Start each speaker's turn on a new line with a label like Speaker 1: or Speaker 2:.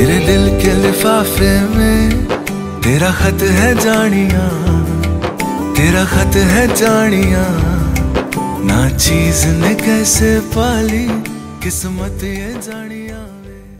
Speaker 1: मेरे दिल के लिफाफे में तेरा खत है जानिया, तेरा खत है जानिया। ना चीज़ ने कैसे पाली, किस्मत ये जानी